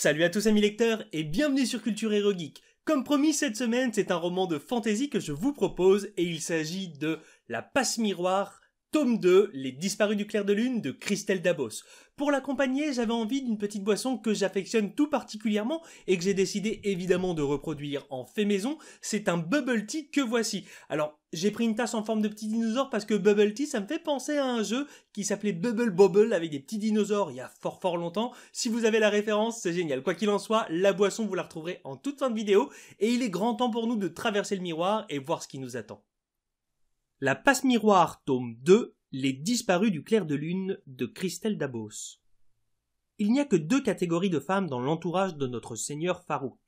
Salut à tous amis lecteurs et bienvenue sur Culture Hero. Comme promis cette semaine, c'est un roman de fantasy que je vous propose et il s'agit de La Passe Miroir Tome 2, Les disparus du clair de lune de Christelle Dabos. Pour l'accompagner, j'avais envie d'une petite boisson que j'affectionne tout particulièrement et que j'ai décidé évidemment de reproduire en fait maison. C'est un bubble tea que voici. Alors, j'ai pris une tasse en forme de petit dinosaure parce que bubble tea, ça me fait penser à un jeu qui s'appelait Bubble Bobble avec des petits dinosaures il y a fort fort longtemps. Si vous avez la référence, c'est génial. Quoi qu'il en soit, la boisson, vous la retrouverez en toute fin de vidéo et il est grand temps pour nous de traverser le miroir et voir ce qui nous attend. La passe miroir, tome 2, Les disparus du clair de lune de Christelle Dabos. Il n'y a que deux catégories de femmes dans l'entourage de notre seigneur Farouk.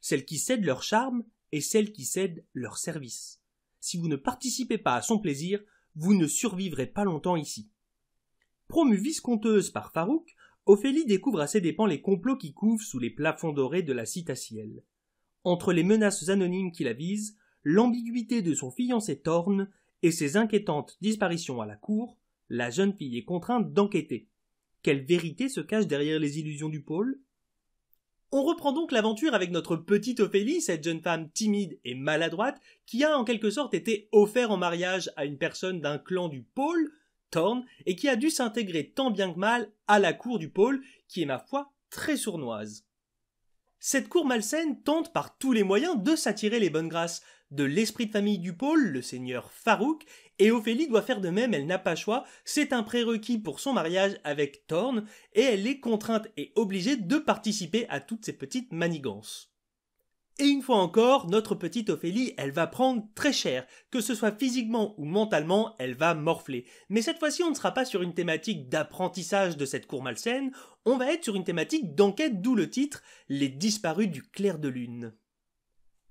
Celles qui cèdent leur charme et celles qui cèdent leur service. Si vous ne participez pas à son plaisir, vous ne survivrez pas longtemps ici. Promue visconteuse par Farouk, Ophélie découvre à ses dépens les complots qui couvent sous les plafonds dorés de la citatielle. Entre les menaces anonymes qui la visent, l'ambiguïté de son fiancé Thorne et ses inquiétantes disparitions à la cour, la jeune fille est contrainte d'enquêter. Quelle vérité se cache derrière les illusions du pôle? On reprend donc l'aventure avec notre petite Ophélie, cette jeune femme timide et maladroite, qui a en quelque sorte été offert en mariage à une personne d'un clan du pôle, Thorne, et qui a dû s'intégrer tant bien que mal à la cour du pôle, qui est ma foi très sournoise. Cette cour malsaine tente par tous les moyens de s'attirer les bonnes grâces de l'esprit de famille du pôle, le seigneur Farouk, et Ophélie doit faire de même, elle n'a pas choix, c'est un prérequis pour son mariage avec Thorne, et elle est contrainte et obligée de participer à toutes ces petites manigances. Et une fois encore, notre petite Ophélie, elle va prendre très cher. Que ce soit physiquement ou mentalement, elle va morfler. Mais cette fois-ci, on ne sera pas sur une thématique d'apprentissage de cette cour malsaine, on va être sur une thématique d'enquête, d'où le titre Les disparus du clair de lune.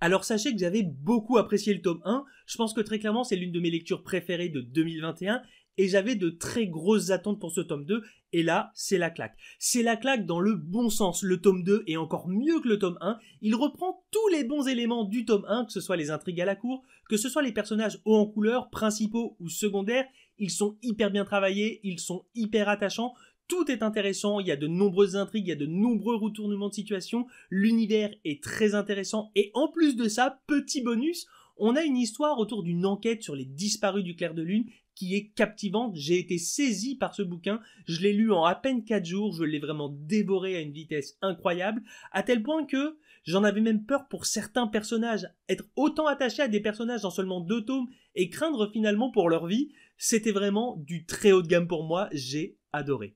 Alors sachez que j'avais beaucoup apprécié le tome 1, je pense que très clairement c'est l'une de mes lectures préférées de 2021, et j'avais de très grosses attentes pour ce tome 2, et là, c'est la claque. C'est la claque dans le bon sens. Le tome 2 est encore mieux que le tome 1. Il reprend tous les bons éléments du tome 1, que ce soit les intrigues à la cour, que ce soit les personnages hauts en couleur, principaux ou secondaires. Ils sont hyper bien travaillés, ils sont hyper attachants. Tout est intéressant, il y a de nombreuses intrigues, il y a de nombreux retournements de situation, l'univers est très intéressant, et en plus de ça, petit bonus, on a une histoire autour d'une enquête sur les disparus du clair de lune qui est captivante. J'ai été saisi par ce bouquin. Je l'ai lu en à peine 4 jours. Je l'ai vraiment dévoré à une vitesse incroyable. À tel point que j'en avais même peur pour certains personnages. Être autant attaché à des personnages dans seulement deux tomes et craindre finalement pour leur vie, c'était vraiment du très haut de gamme pour moi. J'ai adoré.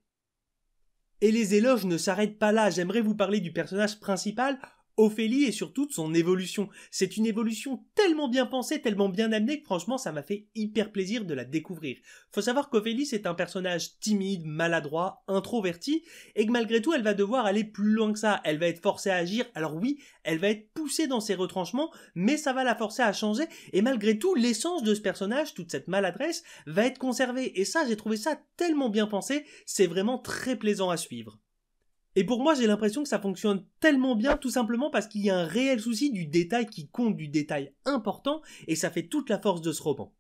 Et les éloges ne s'arrêtent pas là. J'aimerais vous parler du personnage principal Ophélie et surtout de son évolution. C'est une évolution tellement bien pensée, tellement bien amenée que franchement ça m'a fait hyper plaisir de la découvrir. Faut savoir qu'Ophélie c'est un personnage timide, maladroit, introverti et que malgré tout elle va devoir aller plus loin que ça. Elle va être forcée à agir. Alors oui, elle va être poussée dans ses retranchements, mais ça va la forcer à changer et malgré tout l'essence de ce personnage, toute cette maladresse, va être conservée. Et ça j'ai trouvé ça tellement bien pensé, c'est vraiment très plaisant à suivre. Et pour moi, j'ai l'impression que ça fonctionne tellement bien, tout simplement parce qu'il y a un réel souci du détail qui compte, du détail important, et ça fait toute la force de ce roman.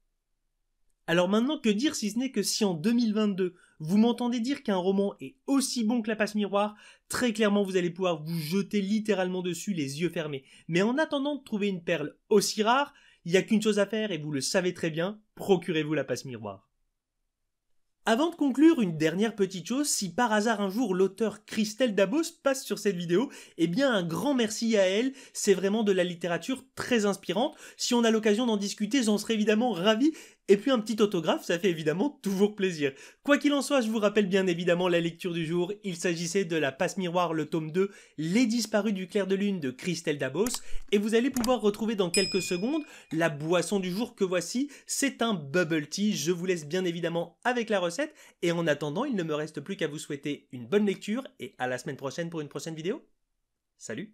Alors maintenant, que dire si ce n'est que si en 2022, vous m'entendez dire qu'un roman est aussi bon que la passe miroir, très clairement vous allez pouvoir vous jeter littéralement dessus les yeux fermés. Mais en attendant de trouver une perle aussi rare, il n'y a qu'une chose à faire et vous le savez très bien, procurez-vous la passe miroir. Avant de conclure, une dernière petite chose, si par hasard un jour l'auteur Christelle Dabos passe sur cette vidéo, eh bien un grand merci à elle, c'est vraiment de la littérature très inspirante. Si on a l'occasion d'en discuter, j'en serais évidemment ravi, et puis un petit autographe, ça fait évidemment toujours plaisir. Quoi qu'il en soit, je vous rappelle bien évidemment la lecture du jour. Il s'agissait de la passe miroir, le tome 2, Les disparus du clair de lune de Christelle Dabos. Et vous allez pouvoir retrouver dans quelques secondes la boisson du jour que voici. C'est un bubble tea. Je vous laisse bien évidemment avec la recette. Et en attendant, il ne me reste plus qu'à vous souhaiter une bonne lecture et à la semaine prochaine pour une prochaine vidéo. Salut